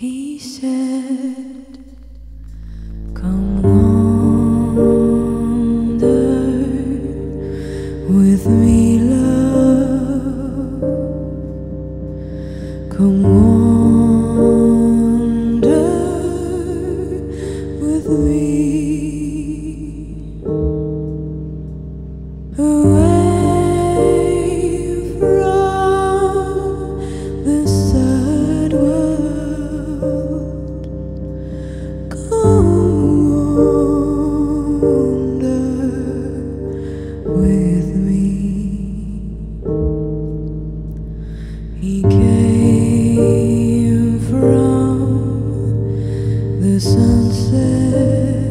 He said, Come wander with me, love. Come wander with me. Oh, with me. He came from the sunset.